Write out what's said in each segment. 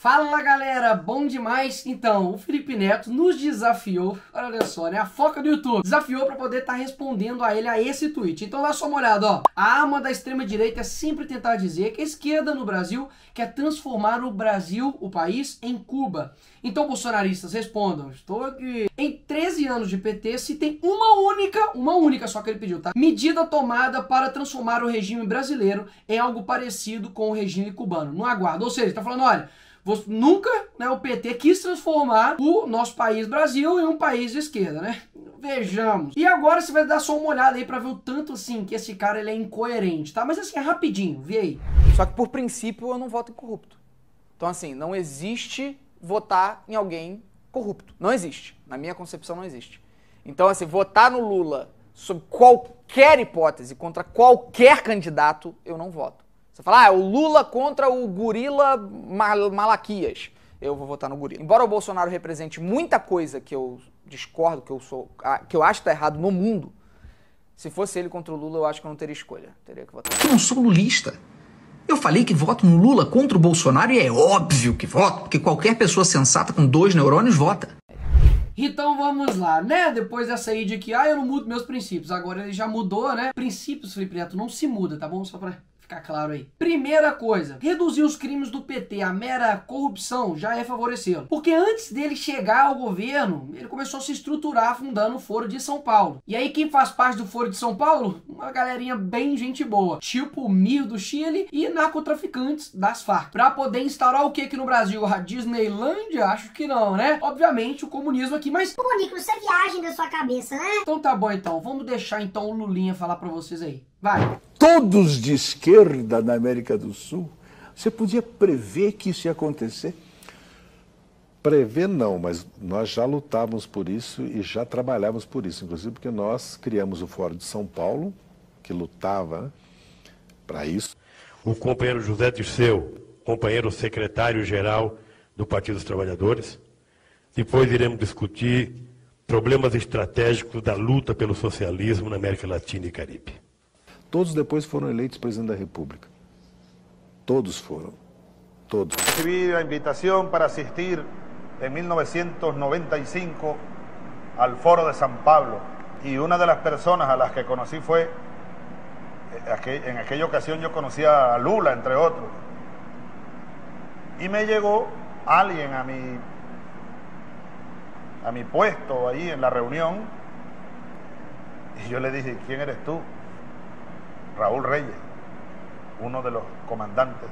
Fala galera, bom demais? Então, o Felipe Neto nos desafiou, olha só, né? A foca do YouTube desafiou para poder estar tá respondendo a ele a esse tweet. Então dá só uma olhada, ó. A arma da extrema direita é sempre tentar dizer que a esquerda no Brasil quer transformar o Brasil, o país, em Cuba. Então, bolsonaristas, respondam. Estou aqui. Em 13 anos de PT, se tem uma única, uma única só que ele pediu, tá? Medida tomada para transformar o regime brasileiro em algo parecido com o regime cubano. No aguardo. Ou seja, tá falando, olha Nunca né, o PT quis transformar o nosso país Brasil em um país de esquerda, né? Vejamos. E agora você vai dar só uma olhada aí para ver o tanto assim que esse cara ele é incoerente, tá? Mas assim, é rapidinho, vê aí. Só que por princípio eu não voto em corrupto. Então assim, não existe votar em alguém corrupto. Não existe. Na minha concepção não existe. Então assim, votar no Lula sob qualquer hipótese contra qualquer candidato, eu não voto. Você fala, ah, o Lula contra o gorila Mal Malaquias. Eu vou votar no gorila. Embora o Bolsonaro represente muita coisa que eu discordo, que eu sou, que eu acho que tá errado no mundo, se fosse ele contra o Lula, eu acho que eu não teria escolha. Teria que votar. Eu não sou lulista. Eu falei que voto no Lula contra o Bolsonaro e é óbvio que voto, porque qualquer pessoa sensata com dois neurônios vota. Então vamos lá, né? Depois dessa aí de que, ah, eu não mudo meus princípios. Agora ele já mudou, né? Princípios, Felipe Neto, não se muda, tá bom? Só pra ficar claro aí. Primeira coisa, reduzir os crimes do PT, a mera corrupção já é favorecê-lo. Porque antes dele chegar ao governo, ele começou a se estruturar fundando o Foro de São Paulo. E aí quem faz parte do Foro de São Paulo? Uma galerinha bem gente boa, tipo o Mir do Chile e narcotraficantes das Farc. Pra poder instaurar o que aqui no Brasil? A Disneylandia? Acho que não, né? Obviamente o comunismo aqui, mas... Pô, Nico, isso é viagem da sua cabeça, né? Então tá bom então, vamos deixar então o Lulinha falar pra vocês aí. Vai. Todos de esquerda na América do Sul. Você podia prever que isso ia acontecer? Prever não, mas nós já lutávamos por isso e já trabalhávamos por isso, inclusive porque nós criamos o Fórum de São Paulo, que lutava né, para isso. O companheiro José Dirceu, companheiro secretário-geral do Partido dos Trabalhadores. Depois iremos discutir problemas estratégicos da luta pelo socialismo na América Latina e Caribe. Todos depois foram eleitos presidente da República. Todos foram. Todos. Recibí la invitación para asistir en 1995 al Foro de San Pablo y una de las personas a las que conocí fue, eh, en aquella ocasión yo conocí a Lula, entre otros, y me llegó alguien a mi, a mi puesto ahí en la reunión y yo le dije, ¿quién eres tú? Raúl Reyes, uno de los comandantes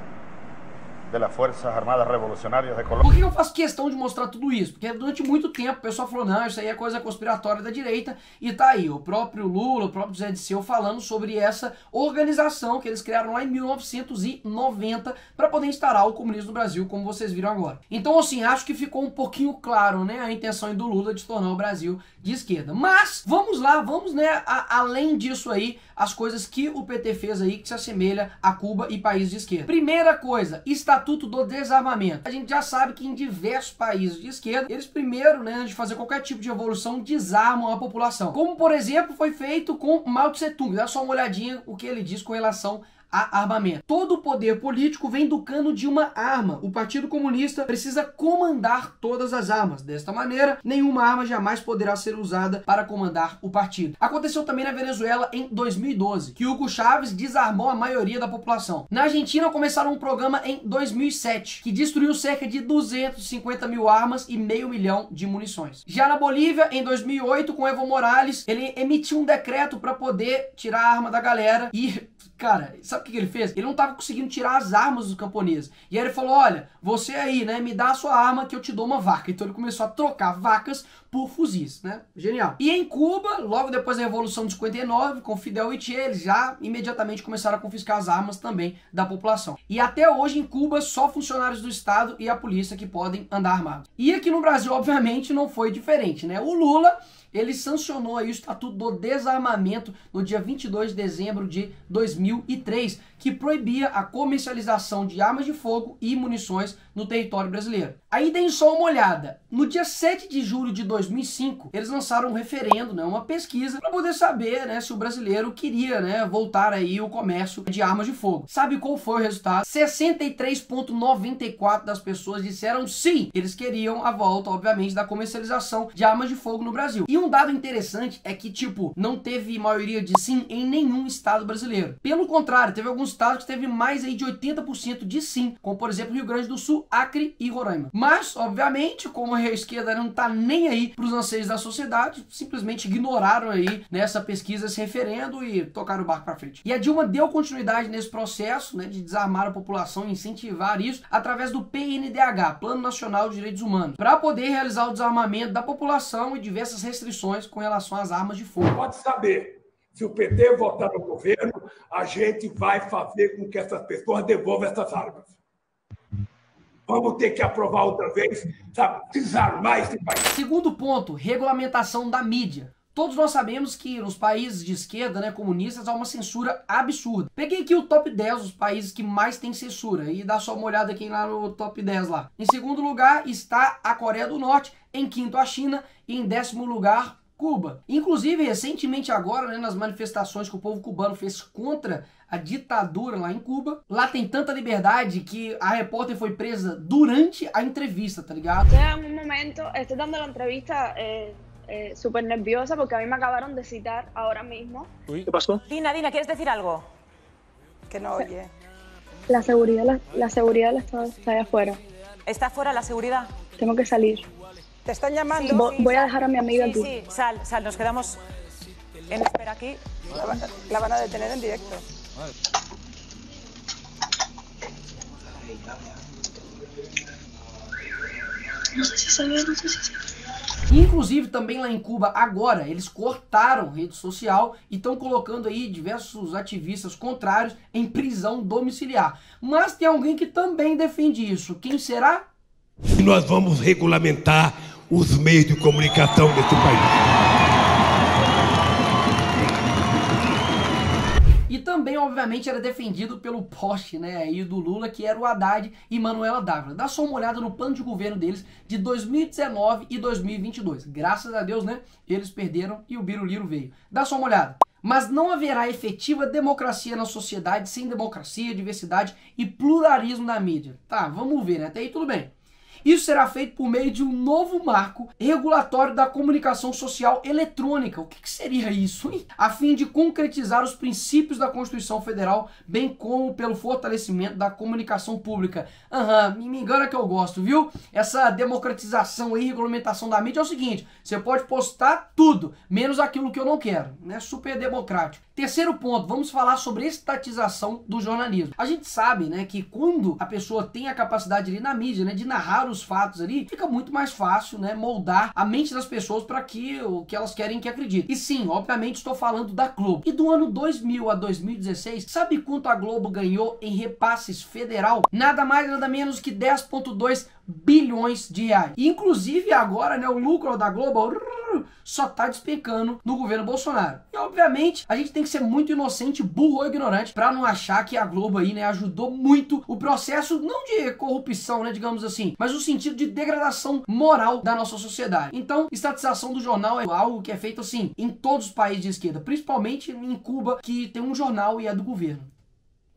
de las Forças Armadas Revolucionárias de Colômbia. Por que eu faço questão de mostrar tudo isso? Porque durante muito tempo o pessoal falou, não, isso aí é coisa conspiratória da direita, e tá aí, o próprio Lula, o próprio Zé Disseu falando sobre essa organização que eles criaram lá em 1990 para poder instaurar o comunismo no Brasil, como vocês viram agora. Então, assim, acho que ficou um pouquinho claro, né, a intenção do Lula de tornar o Brasil de esquerda. Mas, vamos lá, vamos, né, a, além disso aí, as coisas que o PT fez aí que se assemelha a Cuba e países de esquerda. Primeira coisa, está Estatuto do Desarmamento. A gente já sabe que em diversos países de esquerda, eles primeiro, né, antes de fazer qualquer tipo de revolução, desarmam a população. Como, por exemplo, foi feito com Mao Tse Tung. Dá só uma olhadinha o que ele diz com relação armamento. Todo o poder político vem do cano de uma arma. O Partido Comunista precisa comandar todas as armas. Desta maneira, nenhuma arma jamais poderá ser usada para comandar o partido. Aconteceu também na Venezuela em 2012, que Hugo Chávez desarmou a maioria da população. Na Argentina começaram um programa em 2007, que destruiu cerca de 250 mil armas e meio milhão de munições. Já na Bolívia, em 2008, com Evo Morales, ele emitiu um decreto para poder tirar a arma da galera e Cara, sabe o que, ele fez? Ele não estava conseguindo tirar as armas dos camponeses. E aí ele falou: olha, você aí, né, me dá a sua arma que eu te dou uma vaca. Então ele começou a trocar vacas por fuzis, né? Genial. E em Cuba, logo depois da Revolução de 59, com Fidel e Che, eles já imediatamente começaram a confiscar as armas também da população. E até hoje em Cuba, só funcionários do Estado e a polícia que podem andar armados. E aqui no Brasil, obviamente, não foi diferente, né? O Lula ele sancionou aí o Estatuto do Desarmamento no dia 22 de dezembro de 2003, que proibia a comercialização de armas de fogo e munições no território brasileiro. Aí deem só uma olhada. No dia 7 de julho de 2005, eles lançaram um referendo, né, uma pesquisa, para poder saber né, se o brasileiro queria né, voltar aí o comércio de armas de fogo. Sabe qual foi o resultado? 63,94% das pessoas disseram sim, eles queriam a volta, obviamente, da comercialização de armas de fogo no Brasil. E um dado interessante é que, tipo, não teve maioria de sim em nenhum estado brasileiro. Pelo contrário, teve alguns estados que teve mais aí de 80% de sim, como por exemplo Rio Grande do Sul, Acre e Roraima. Mas, obviamente, como a esquerda não tá nem aí para os anseios da sociedade, simplesmente ignoraram aí nessa pesquisa esse referendo e tocaram o barco para frente. E a Dilma deu continuidade nesse processo, né, de desarmar a população e incentivar isso através do PNDH, Plano Nacional de Direitos Humanos, para poder realizar o desarmamento da população e diversas restrições com relação às armas de fogo. Pode saber, se o PT votar no governo, a gente vai fazer com que essas pessoas devolvam essas armas. Vamos ter que aprovar outra vez, sabe? Desarmar esse país. Segundo ponto, regulamentação da mídia. Todos nós sabemos que nos países de esquerda, né, comunistas, há uma censura absurda. Peguei aqui o top 10 dos países que mais tem censura e dá só uma olhada aqui lá no top 10 lá. Em segundo lugar está a Coreia do Norte, em quinto a China e em décimo lugar Cuba. Inclusive, recentemente agora, né, nas manifestações que o povo cubano fez contra a ditadura lá em Cuba, lá tem tanta liberdade que a repórter foi presa durante a entrevista, tá ligado? En un momento, estoy dando la entrevista eh, eh, súper nerviosa porque a mí me acabaron de citar ahora mismo. ¿Qué pasó? Dina, Dina, ¿quieres decir algo? Que no oye. La seguridad, la, la seguridad Estado está allá afuera. ¿Está fuera la seguridad? Tengo que salir. ¿Te están llamando? Vo- voy a dejar a mi amiga Sí, aquí. sí, sal, sal, nos quedamos en espera aquí. La, van- la van a detener en directo. Inclusive, também lá em Cuba, agora, eles cortaram rede social e estão colocando aí diversos ativistas contrários em prisão domiciliar. Mas tem alguém que também defende isso. Quem será? Nós vamos regulamentar os meios de comunicação desse país. Também, obviamente, era defendido pelo poste, né, aí do Lula, que era o Haddad e Manuela Dávila. Dá só uma olhada no plano de governo deles de 2019 e 2022. Graças a Deus, né, eles perderam e o Biruliro veio. Dá só uma olhada. Mas não haverá efetiva democracia na sociedade sem democracia, diversidade e pluralismo na mídia. Tá, vamos ver, né? Até aí tudo bem. Isso será feito por meio de um novo marco regulatório da comunicação social eletrônica. O que, que seria isso, hein? A fim de concretizar os princípios da Constituição Federal, bem como pelo fortalecimento da comunicação pública. Aham, me me engana que eu gosto, viu? Essa democratização e regulamentação da mídia é o seguinte: você pode postar tudo, menos aquilo que eu não quero. Né? Super democrático. Terceiro ponto, vamos falar sobre estatização do jornalismo. A gente sabe, né, que quando a pessoa tem a capacidade ali na mídia, né, de narrar os fatos ali, fica muito mais fácil, né, moldar a mente das pessoas para que o que elas querem que acreditem. E sim, obviamente estou falando da Globo. E do ano 2000 a 2016, sabe quanto a Globo ganhou em repasses federal? Nada mais nada menos que 10.2 bilhões de reais. Inclusive agora, né, o lucro da Globo só tá despencando no governo Bolsonaro. E obviamente, a gente tem que ser muito inocente, burro ou ignorante para não achar que a Globo aí, né, ajudou muito o processo não de corrupção, né, digamos assim, mas o sentido de degradação moral da nossa sociedade. Então, estatização do jornal é algo que é feito assim em todos os países de esquerda, principalmente em Cuba, que tem um jornal e é do governo.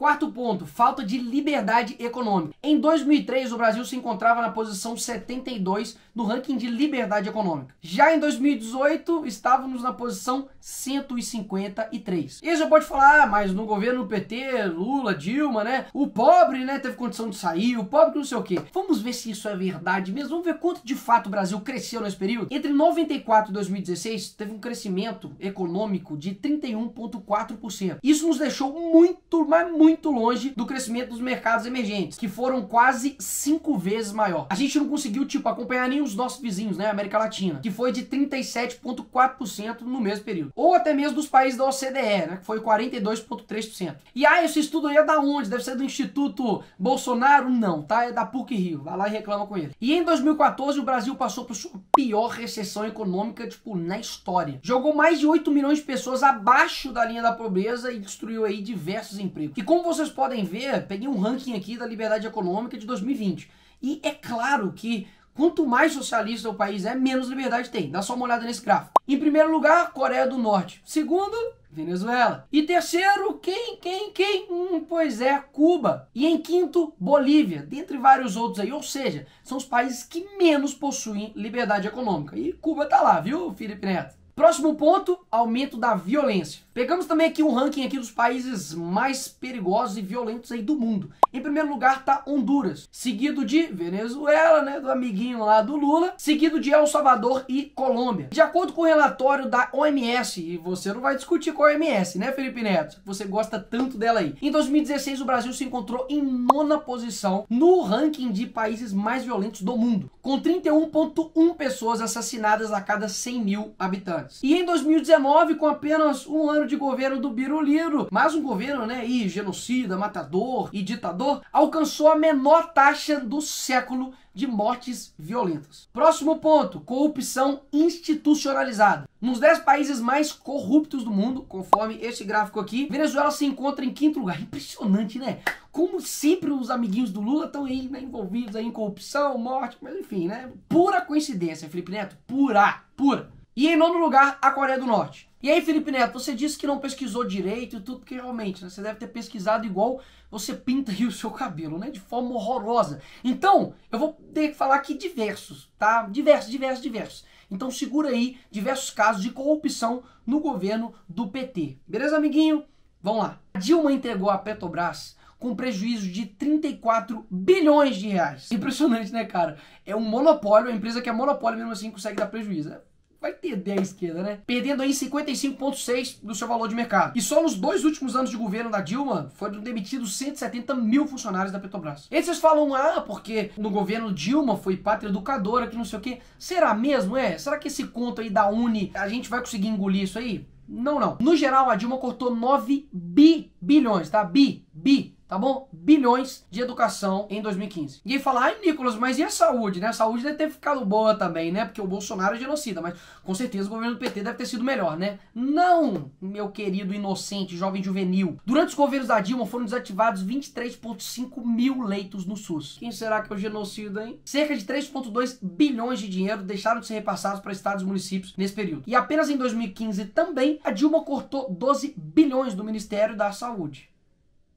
Quarto ponto, falta de liberdade econômica. Em 2003, o Brasil se encontrava na posição 72 no ranking de liberdade econômica. Já em 2018, estávamos na posição 153. E você pode falar, ah, mas no governo PT, Lula, Dilma, né? O pobre, né, teve condição de sair, o pobre não sei o quê. Vamos ver se isso é verdade mesmo. Vamos ver quanto de fato o Brasil cresceu nesse período. Entre 94 e 2016, teve um crescimento econômico de 31,4%. Isso nos deixou muito, mas muito muito longe do crescimento dos mercados emergentes, que foram quase cinco vezes maior. A gente não conseguiu, tipo, acompanhar nem os nossos vizinhos, né, América Latina, que foi de 37,4% no mesmo período. Ou até mesmo dos países da OCDE, né, que foi 42,3%. E ah, esse estudo aí é da onde? Deve ser do Instituto Bolsonaro? Não, tá? É da PUC Rio. Vai lá e reclama com ele. E em 2014 o Brasil passou por sua pior recessão econômica, tipo, na história. Jogou mais de 8 milhões de pessoas abaixo da linha da pobreza e destruiu aí diversos empregos. E como vocês podem ver, peguei um ranking aqui da liberdade econômica de 2020. E é claro que Quanto mais socialista o país é, menos liberdade tem. Dá só uma olhada nesse gráfico. Em primeiro lugar, Coreia do Norte. Segundo, Venezuela. E terceiro, quem, quem, quem? Hum, pois é, Cuba. E em quinto, Bolívia, dentre vários outros aí. Ou seja, são os países que menos possuem liberdade econômica. E Cuba tá lá, viu, Felipe Neto? Próximo ponto, aumento da violência. Pegamos também aqui um ranking aqui dos países mais perigosos e violentos aí do mundo. Em primeiro lugar tá Honduras, seguido de Venezuela, né, do amiguinho lá do Lula, seguido de El Salvador e Colômbia. De acordo com o relatório da OMS, e você não vai discutir com a OMS, né, Felipe Neto? Você gosta tanto dela aí. Em 2016 o Brasil se encontrou em nona posição no ranking de países mais violentos do mundo, com 31.1 pessoas assassinadas a cada 100 mil habitantes. E em 2019, com apenas um ano de governo do Biruliro, mais um governo, né, e genocida, matador e ditador, alcançou a menor taxa do século de mortes violentas. Próximo ponto, corrupção institucionalizada. Nos 10 países mais corruptos do mundo, conforme este gráfico aqui, Venezuela se encontra em quinto lugar. Impressionante, né? Como sempre os amiguinhos do Lula estão aí né, envolvidos aí em corrupção, morte, mas enfim, né? Pura coincidência, Felipe Neto, pura, pura. E em nono lugar, a Coreia do Norte. E aí, Felipe Neto, você disse que não pesquisou direito e tudo, porque realmente, né, você deve ter pesquisado igual você pinta o seu cabelo, né? De forma horrorosa. Então, eu vou ter que falar aqui diversos, tá? Diversos, diversos, diversos. Então segura aí diversos casos de corrupção no governo do PT. Beleza, amiguinho? Vamos lá. A Dilma entregou a Petrobras com prejuízo de 34 bilhões de reais. Impressionante, né, cara? É um monopólio, a empresa que é monopólio mesmo assim consegue dar prejuízo. É vai ter 10 à esquerda, né? Perdendo aí 55,6% do seu valor de mercado. E só nos dois últimos anos de governo da Dilma foram demitidos 170 mil funcionários da Petrobras. E vocês falam, ah, porque no governo Dilma foi pátria educadora, que não sei o quê. Será mesmo? É? Será que esse conto aí da Uni, a gente vai conseguir engolir isso aí? Não, não. No geral, a Dilma cortou 9 bi bilhões, tá? Bi, bi tá bom? Bilhões de educação em 2015. Ninguém fala, ai Nicolas, mas e a saúde, né? A saúde deve ter ficado boa também, né? Porque o Bolsonaro é genocida, mas com certeza o governo do PT deve ter sido melhor, né? Não, meu querido inocente, jovem juvenil. Durante os governos da Dilma foram desativados 23,5 mil leitos no SUS. Quem será que é o genocida, hein? Cerca de 3,2 bilhões de dinheiro deixaram de ser repassados para estados e municípios nesse período. E apenas em 2015 também, a Dilma cortou 12 bilhões do Ministério da Saúde.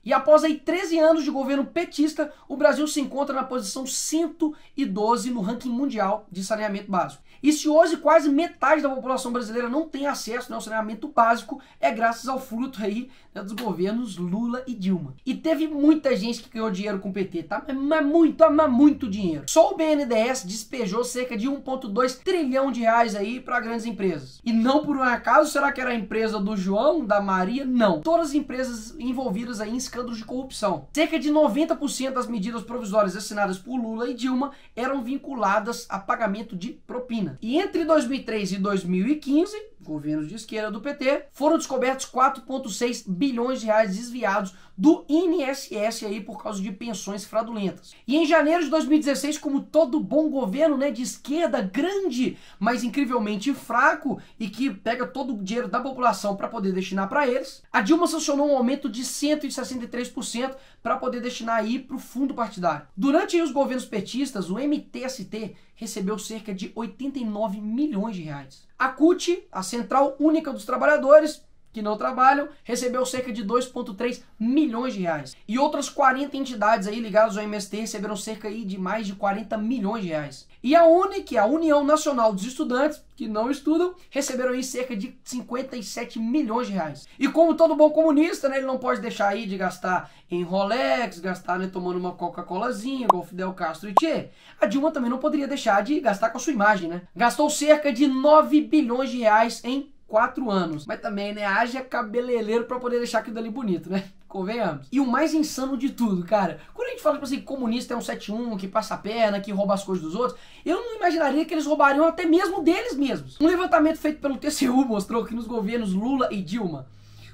E após aí 13 anos de governo petista, o Brasil se encontra na posição 112 no ranking mundial de saneamento básico. E se hoje quase metade da população brasileira não tem acesso né, ao saneamento básico, é graças ao fruto aí né, dos governos Lula e Dilma. E teve muita gente que ganhou dinheiro com o PT, tá? Mas muito, mas muito dinheiro. Só o BNDES despejou cerca de 1,2 trilhão de reais aí para grandes empresas. E não por um acaso, será que era a empresa do João, da Maria? Não. Todas as empresas envolvidas aí em escândalos de corrupção. Cerca de 90% das medidas provisórias assinadas por Lula e Dilma eram vinculadas a pagamento de propina. E entre 2003 e 2015, governos de esquerda do PT, foram descobertos 4,6 bilhões de reais desviados do INSS aí por causa de pensões fraudulentas. E em janeiro de 2016, como todo bom governo né, de esquerda grande, mas incrivelmente fraco e que pega todo o dinheiro da população para poder destinar para eles, a Dilma sancionou um aumento de 163% para poder destinar aí para o fundo partidário. Durante os governos petistas, o MTST recebeu cerca de 89 milhões de reais. A CUT, a Central Única dos Trabalhadores, que não trabalham, recebeu cerca de 2,3 milhões de reais. E outras 40 entidades aí ligadas ao MST receberam cerca aí de mais de 40 milhões de reais. E a UNE, que a União Nacional dos Estudantes, que não estudam, receberam aí cerca de 57 milhões de reais. E como todo bom comunista, né, ele não pode deixar aí de gastar em Rolex, gastar né, tomando uma Coca-Colazinha, igual Fidel Castro e Tchê. A Dilma também não poderia deixar de gastar com a sua imagem, né? Gastou cerca de 9 bilhões de reais em quatro anos. Mas também, né, haja cabeleireiro pra poder deixar aquilo ali bonito, né? Convenhamos. E o mais insano de tudo, cara, quando a gente fala, tipo assim, comunista é um 71, que passa a perna, que rouba as coisas dos outros, eu não imaginaria que eles roubariam até mesmo deles mesmos. Um levantamento feito pelo TCU mostrou que nos governos Lula e Dilma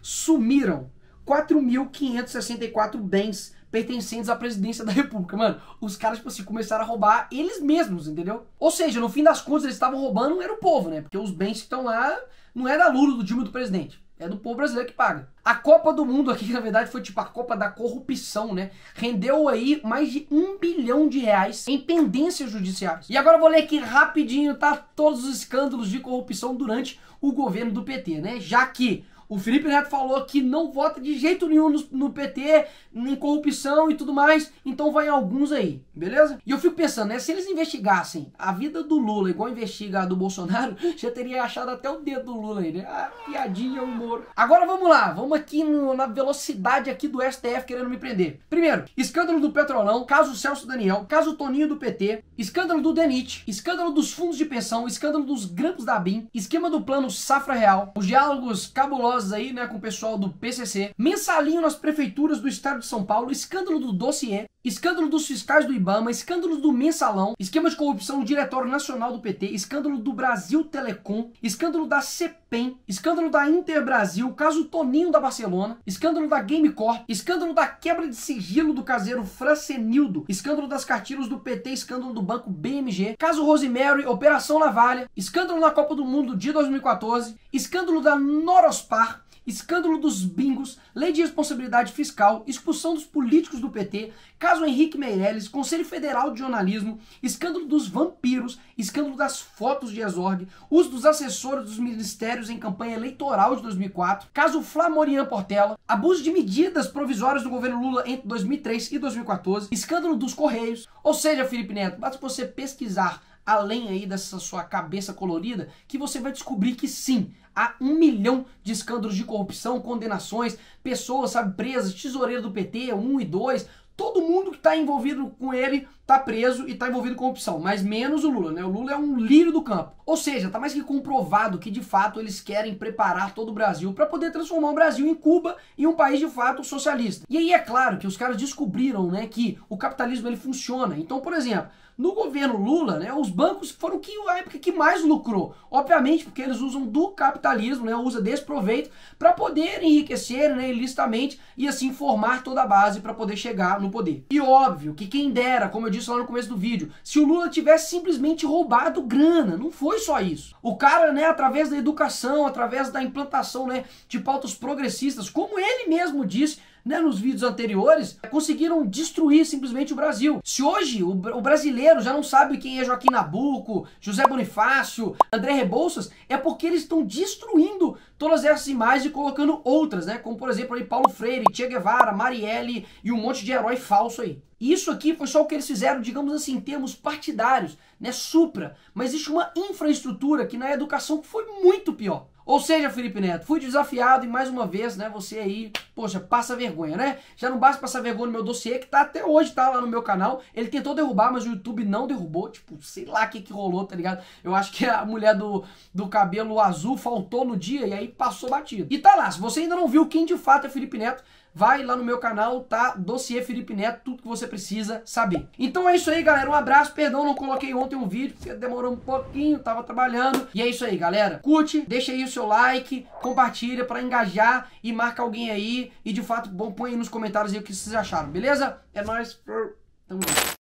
sumiram 4.564 bens pertencentes à presidência da república. Mano, os caras, tipo assim, começaram a roubar eles mesmos, entendeu? Ou seja, no fim das contas, eles estavam roubando, era o povo, né? Porque os bens que estão lá não é da Lula, do Dilma do presidente. É do povo brasileiro que paga. A Copa do Mundo aqui, na verdade, foi tipo a Copa da Corrupção, né? Rendeu aí mais de um bilhão de reais em pendências judiciais. E agora eu vou ler aqui rapidinho, tá? Todos os escândalos de corrupção durante o governo do PT, né? Já que o Felipe Neto falou que não vota de jeito nenhum no, no, PT, em corrupção e tudo mais, então vai alguns aí, beleza? E eu fico pensando, né, se eles investigassem a vida do Lula igual investiga a do Bolsonaro, já teria achado até o dedo do Lula aí, né? Ah, piadinha, humor. Agora vamos lá, vamos aqui no, na velocidade aqui do STF querendo me prender. Primeiro, escândalo do Petrolão, caso Celso Daniel, caso Toninho do PT, escândalo do DENIT, escândalo dos fundos de pensão, escândalo dos grampos da BIM, esquema do plano Safra Real, os diálogos cabulosos aí, né, com o pessoal do PCC, mensalinho nas prefeituras do estado de São Paulo, escândalo do dossiê, escândalo dos fiscais do IBAMA, escândalo do mensalão, esquema de corrupção no Diretório Nacional do PT, escândalo do Brasil Telecom, escândalo da CEPEM, escândalo da Interbrasil, caso Toninho da Barcelona, escândalo da Gamecorp, escândalo da quebra de sigilo do caseiro Francenildo, escândalo das cartilhas do PT, escândalo do banco BMG, caso Rosemary, Operação Navalha, escândalo na Copa do Mundo de 2014, escândalo da Norospar, escândalo dos bingos, lei de responsabilidade fiscal, expulsão dos políticos do PT, caso Henrique Meirelles, Conselho Federal de Jornalismo, escândalo dos vampiros, escândalo das fotos de Exorg, uso dos assessores dos ministérios em campanha eleitoral de 2004, caso Flamorian Portela, abuso de medidas provisórias do governo Lula entre 2003 e 2014, escândalo dos Correios. Ou seja, Felipe Neto, basta você pesquisar além aí dessa sua cabeça colorida, que você vai descobrir que sim, há um milhão de escândalos de corrupção, condenações, pessoas, sabe, presas, tesoureiro do PT, um e dois, todo mundo que está envolvido com ele está preso e está envolvido com corrupção, mas menos o Lula, né? O Lula é um lírio do campo. Ou seja, está mais que comprovado que de fato eles querem preparar todo o Brasil para poder transformar o Brasil em Cuba e um país de fato socialista. E aí é claro que os caras descobriram, né, que o capitalismo ele funciona. Então, por exemplo, no governo Lula, né, os bancos foram que, a época que mais lucrou. Obviamente, porque eles usam do capitalismo, né, usa desse proveito para poder enriquecer né, ilicitamente e assim formar toda a base para poder chegar no poder. E óbvio que quem dera, como eu disse lá no começo do vídeo, se o Lula tivesse simplesmente roubado grana, não foi só isso. O cara, né, através da educação, através da implantação né, de pautas progressistas, como ele mesmo disse, né, nos vídeos anteriores, conseguiram destruir simplesmente o Brasil. Se hoje o, o, brasileiro já não sabe quem é Joaquim Nabuco, José Bonifácio, André Rebouças, é porque eles estão destruindo todas essas imagens e colocando outras, né? Como por exemplo aí Paulo Freire, Che Guevara, Marielle e um monte de herói falso aí. Isso aqui foi só o que eles fizeram, digamos assim, em termos partidários, né? Supra. Mas existe uma infraestrutura que na educação foi muito pior. Ou seja, Felipe Neto, fui desafiado e mais uma vez, né, você aí, poxa, passa vergonha, né? Já não basta passar vergonha no meu dossiê, que tá até hoje, tá lá no meu canal. Ele tentou derrubar, mas o YouTube não derrubou, tipo, sei lá o que que rolou, tá ligado? Eu acho que a mulher do, do cabelo azul faltou no dia e aí passou batido. E tá lá, se você ainda não viu quem de fato é Felipe Neto, vai lá no meu canal, tá? Dossiê Felipe Neto, tudo que você precisa saber. Então é isso aí, galera. Um abraço. Perdão, não coloquei ontem um vídeo, porque demorou um pouquinho, tava trabalhando. E é isso aí, galera. Curte, deixa aí o seu like, compartilha para engajar e marca alguém aí. E de fato, bom, põe aí nos comentários aí o que vocês acharam, beleza? É nóis. Tamo junto.